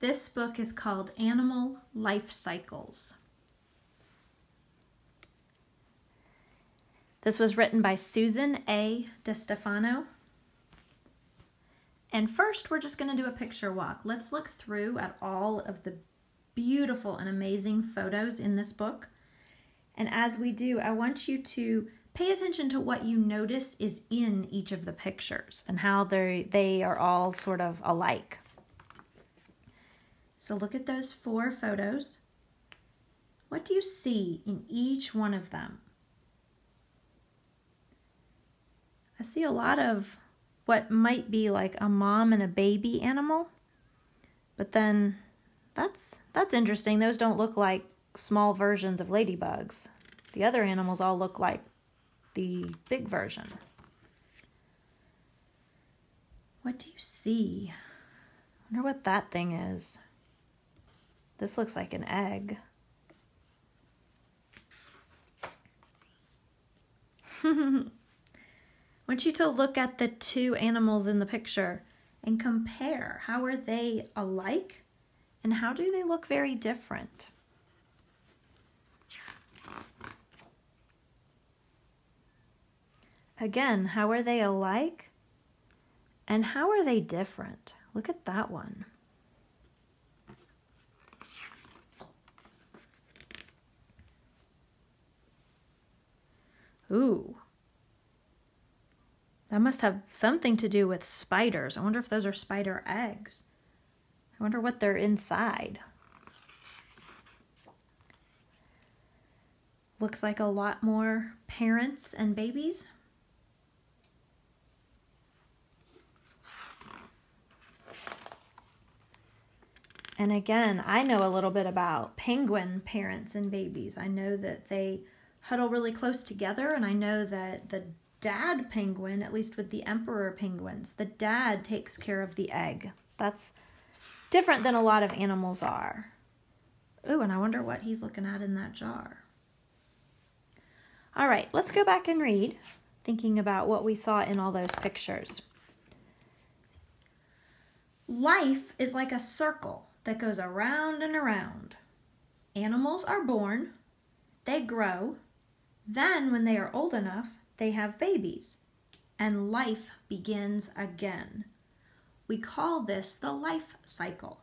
This book is called Animal Life Cycles. This was written by Susan A. DeStefano. And first, we're just going to do a picture walk. Let's look through at all of the beautiful and amazing photos in this book. And as we do, I want you to pay attention to what you notice is in each of the pictures and how they they are all sort of alike. So look at those four photos. What do you see in each one of them? I see a lot of what might be like a mom and a baby animal. But then that's that's interesting. Those don't look like small versions of ladybugs. The other animals all look like the big version. What do you see? I wonder what that thing is. This looks like an egg. I want you to look at the two animals in the picture and compare. How are they alike and how do they look very different? Again, how are they alike? And how are they different? Look at that one. Ooh. That must have something to do with spiders. I wonder if those are spider eggs. I wonder what they're inside. Looks like a lot more parents and babies. And again, I know a little bit about penguin parents and babies. I know that they huddle really close together, and I know that the dad penguin, at least with the emperor penguins, the dad takes care of the egg. That's different than a lot of animals are. Ooh, and I wonder what he's looking at in that jar. All right, let's go back and read, thinking about what we saw in all those pictures. Life is like a circle that goes around and around. Animals are born, they grow, then when they are old enough, they have babies, and life begins again. We call this the life cycle.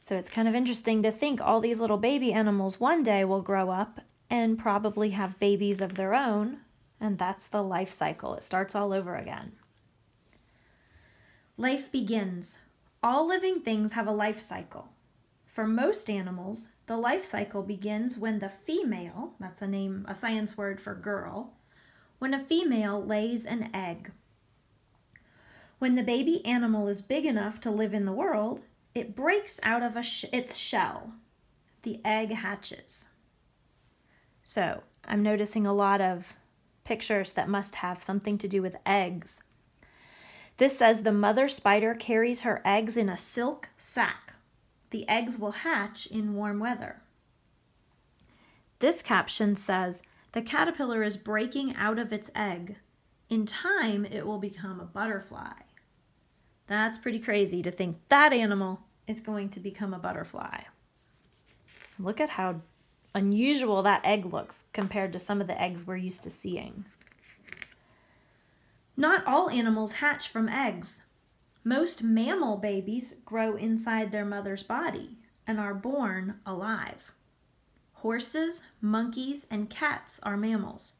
So it's kind of interesting to think all these little baby animals one day will grow up and probably have babies of their own, and that's the life cycle. It starts all over again. Life begins all living things have a life cycle. For most animals, the life cycle begins when the female, that's a name, a science word for girl, when a female lays an egg. When the baby animal is big enough to live in the world, it breaks out of sh its shell. The egg hatches. So, I'm noticing a lot of pictures that must have something to do with eggs. This says the mother spider carries her eggs in a silk sack. The eggs will hatch in warm weather. This caption says the caterpillar is breaking out of its egg. In time, it will become a butterfly. That's pretty crazy to think that animal is going to become a butterfly. Look at how unusual that egg looks compared to some of the eggs we're used to seeing. Not all animals hatch from eggs. Most mammal babies grow inside their mother's body and are born alive. Horses, monkeys, and cats are mammals.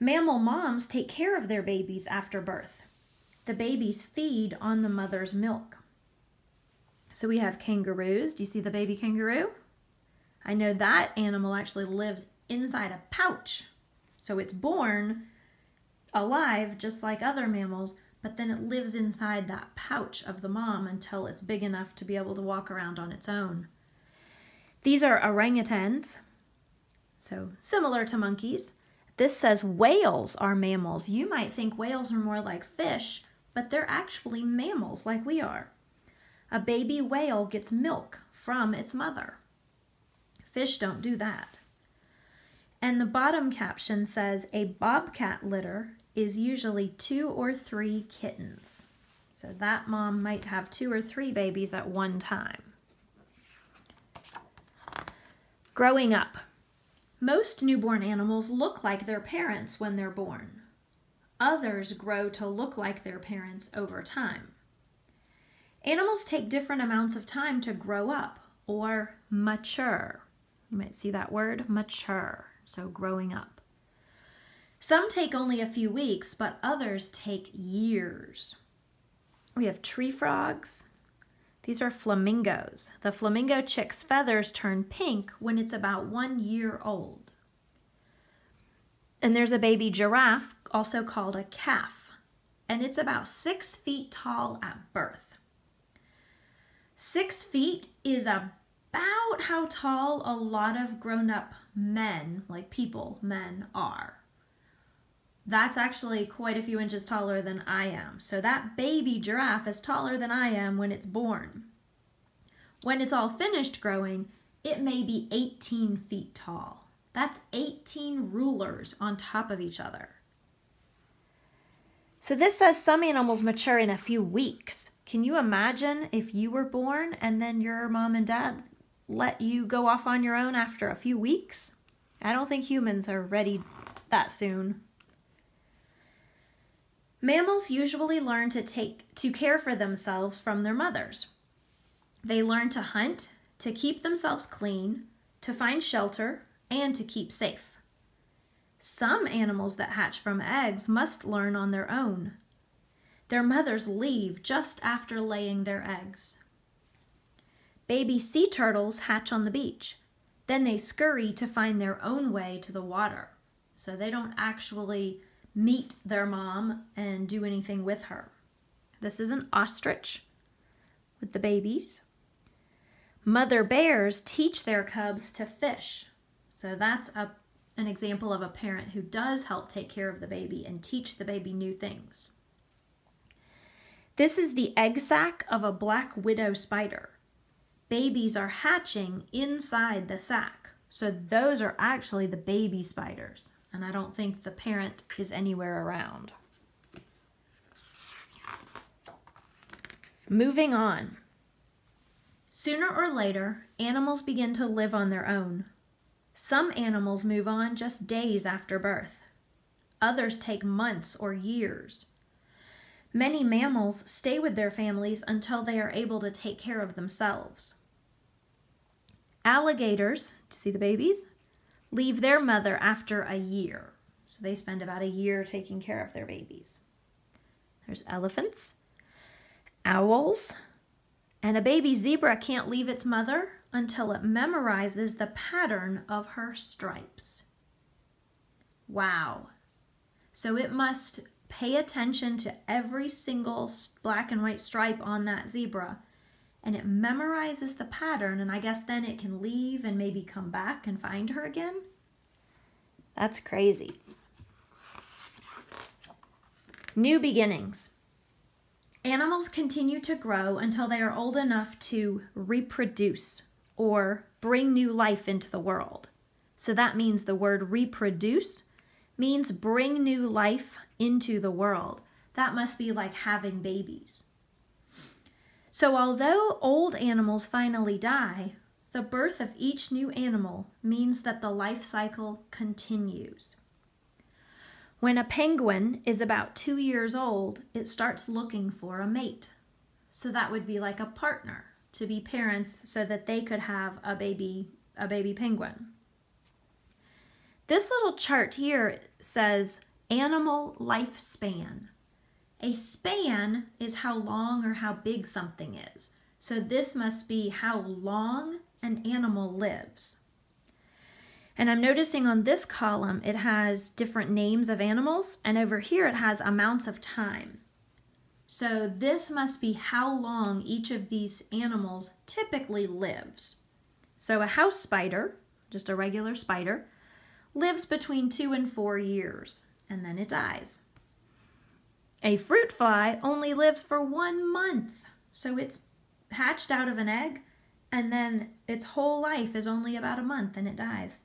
Mammal moms take care of their babies after birth. The babies feed on the mother's milk. So we have kangaroos. Do you see the baby kangaroo? I know that animal actually lives inside a pouch. So it's born alive just like other mammals, but then it lives inside that pouch of the mom until it's big enough to be able to walk around on its own. These are orangutans, so similar to monkeys. This says whales are mammals. You might think whales are more like fish, but they're actually mammals like we are. A baby whale gets milk from its mother. Fish don't do that. And the bottom caption says a bobcat litter is usually two or three kittens. So that mom might have two or three babies at one time. Growing up. Most newborn animals look like their parents when they're born. Others grow to look like their parents over time. Animals take different amounts of time to grow up or mature. You might see that word, mature, so growing up. Some take only a few weeks, but others take years. We have tree frogs. These are flamingos. The flamingo chick's feathers turn pink when it's about one year old. And there's a baby giraffe, also called a calf, and it's about six feet tall at birth. Six feet is about how tall a lot of grown up men, like people, men, are that's actually quite a few inches taller than I am. So that baby giraffe is taller than I am when it's born. When it's all finished growing, it may be 18 feet tall. That's 18 rulers on top of each other. So this says some animals mature in a few weeks. Can you imagine if you were born and then your mom and dad let you go off on your own after a few weeks? I don't think humans are ready that soon. Mammals usually learn to take to care for themselves from their mothers. They learn to hunt, to keep themselves clean, to find shelter, and to keep safe. Some animals that hatch from eggs must learn on their own. Their mothers leave just after laying their eggs. Baby sea turtles hatch on the beach. Then they scurry to find their own way to the water. So they don't actually meet their mom and do anything with her. This is an ostrich with the babies. Mother bears teach their cubs to fish. So that's a, an example of a parent who does help take care of the baby and teach the baby new things. This is the egg sac of a black widow spider. Babies are hatching inside the sac. So those are actually the baby spiders and I don't think the parent is anywhere around. Moving on. Sooner or later, animals begin to live on their own. Some animals move on just days after birth. Others take months or years. Many mammals stay with their families until they are able to take care of themselves. Alligators, to see the babies, leave their mother after a year. So they spend about a year taking care of their babies. There's elephants, owls, and a baby zebra can't leave its mother until it memorizes the pattern of her stripes. Wow. So it must pay attention to every single black and white stripe on that zebra and it memorizes the pattern, and I guess then it can leave and maybe come back and find her again. That's crazy. New beginnings. Animals continue to grow until they are old enough to reproduce or bring new life into the world. So that means the word reproduce means bring new life into the world. That must be like having babies. So, although old animals finally die, the birth of each new animal means that the life cycle continues. When a penguin is about two years old, it starts looking for a mate. So that would be like a partner to be parents so that they could have a baby a baby penguin. This little chart here says animal lifespan. A span is how long or how big something is. So this must be how long an animal lives. And I'm noticing on this column it has different names of animals, and over here it has amounts of time. So this must be how long each of these animals typically lives. So a house spider, just a regular spider, lives between two and four years, and then it dies. A fruit fly only lives for one month. So it's hatched out of an egg and then its whole life is only about a month and it dies.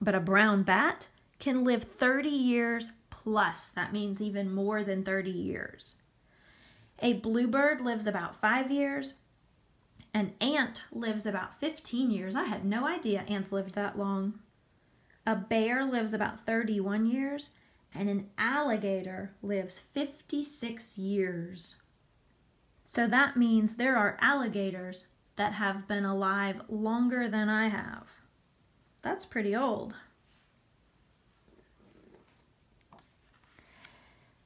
But a brown bat can live 30 years plus. That means even more than 30 years. A bluebird lives about five years. An ant lives about 15 years. I had no idea ants lived that long. A bear lives about 31 years. And an alligator lives 56 years. So that means there are alligators that have been alive longer than I have. That's pretty old.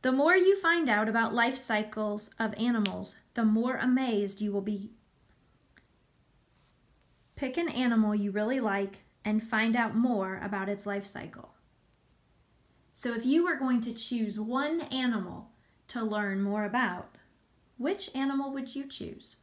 The more you find out about life cycles of animals, the more amazed you will be. Pick an animal you really like and find out more about its life cycle. So, if you were going to choose one animal to learn more about, which animal would you choose?